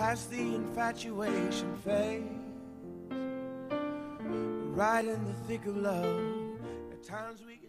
past the infatuation phase. Right in the thick of love. At times we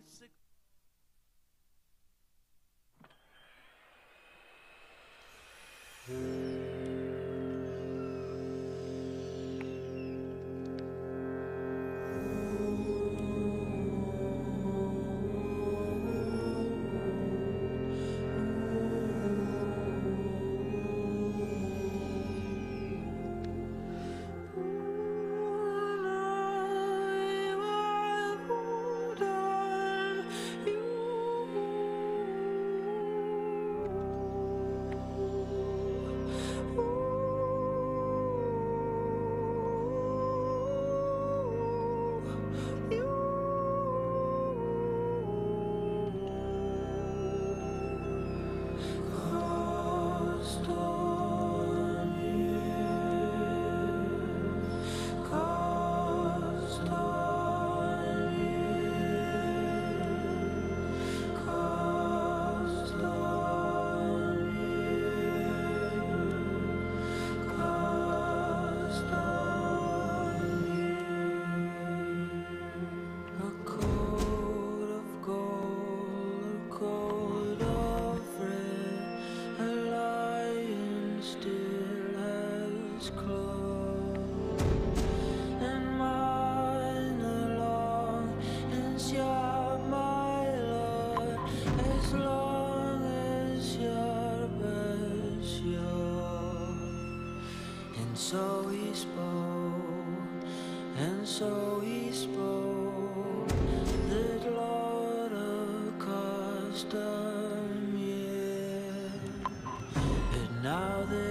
so he spoke, and so he spoke, that Lord of Castamere. And now there